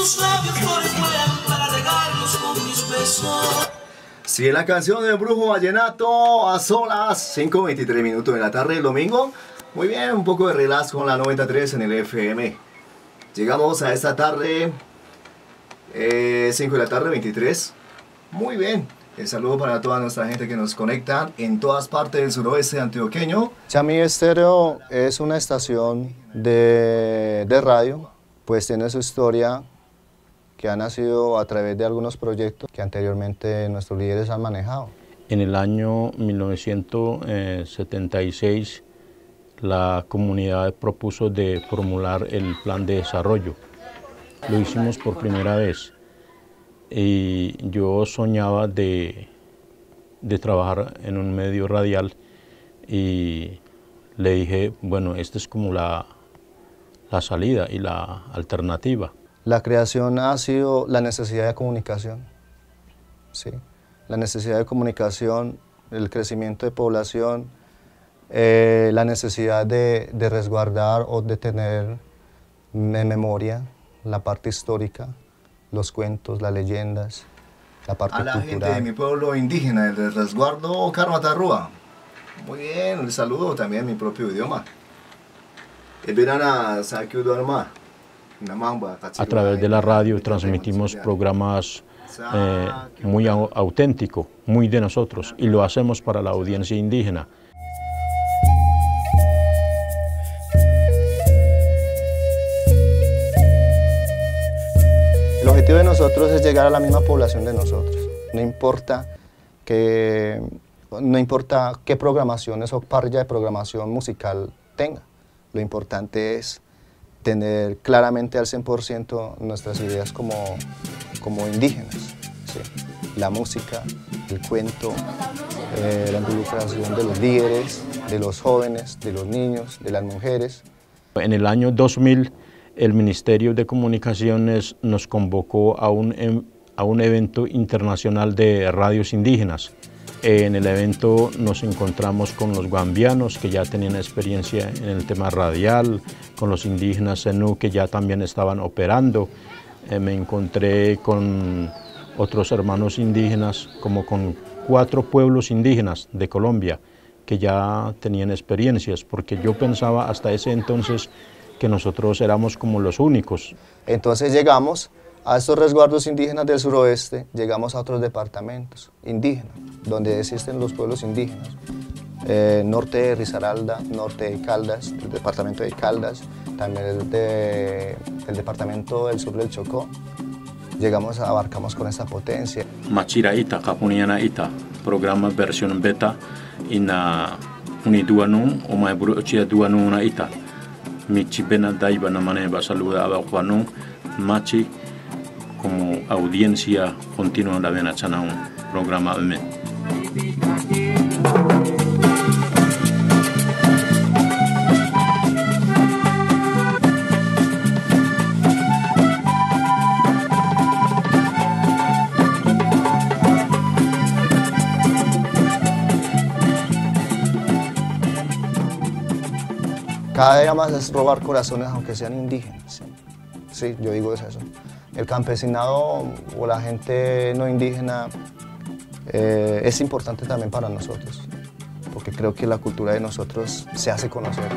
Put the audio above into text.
tus labios flores vuelan para regarlos con mis besos. Si en la canción del Brujo Vallenato a solas, 5.23 minutos de la tarde del domingo. Muy bien, un poco de relax con la 93 en el FM. Llegamos a esta tarde, eh, 5 de la tarde, 23. Muy bien. El saludo para toda nuestra gente que nos conecta en todas partes del suroeste antioqueño. Chami Estéreo es una estación de, de radio, pues tiene su historia que ha nacido a través de algunos proyectos que anteriormente nuestros líderes han manejado. En el año 1976 la comunidad propuso de formular el plan de desarrollo. Lo hicimos por primera vez y yo soñaba de, trabajar en un medio radial y le dije, bueno, esta es como la salida y la alternativa. La creación ha sido la necesidad de comunicación, ¿sí? la necesidad de comunicación, el crecimiento de población, eh, la necesidad de, de, resguardar o de tener en memoria la parte histórica, los cuentos, las leyendas, la parte A la cultural. gente de mi pueblo indígena, el resguardo Carmatarrúa. Muy bien, un saludo también en mi propio idioma. A través de la radio transmitimos programas eh, muy au- auténticos, muy de nosotros, y lo hacemos para la audiencia indígena. El objetivo de nosotros es llegar a la misma población de nosotros. No importa que, no importa qué programaciones o parrilla de programación musical tenga. Lo importante es tener claramente al 100% nuestras ideas como, como indígenas. ¿sí? La música, el cuento, eh, la involucración de los líderes, de los jóvenes, de los niños, de las mujeres. En el año 2000, el Ministerio de Comunicaciones nos convocó a un, em- a un evento internacional de radios indígenas. En el evento nos encontramos con los guambianos que ya tenían experiencia en el tema radial, con los indígenas zenú que ya también estaban operando. Eh, me encontré con otros hermanos indígenas, como con cuatro pueblos indígenas de Colombia que ya tenían experiencias, porque yo pensaba hasta ese entonces que nosotros éramos como los únicos. Entonces llegamos a estos resguardos indígenas del suroeste, llegamos a otros departamentos indígenas, donde existen los pueblos indígenas. Eh, norte de Risaralda, norte de Caldas, el departamento de Caldas, también el, de- el departamento del sur del Chocó. Llegamos, abarcamos con esta potencia. Machira ita, kapuniana ita, programa versión beta ina uni dua nun, o mai buru chia dua nuna ita. Michi bena daiba na maneba saludaba Juanun, machi como audiencia continua la vena chana un programa me. Cada día más es robar corazones, aunque sean indígenas. Sí, yo digo es eso. El campesinado o la gente no indígena eh, es importante también para nosotros, porque creo que la cultura de nosotros se hace conocer.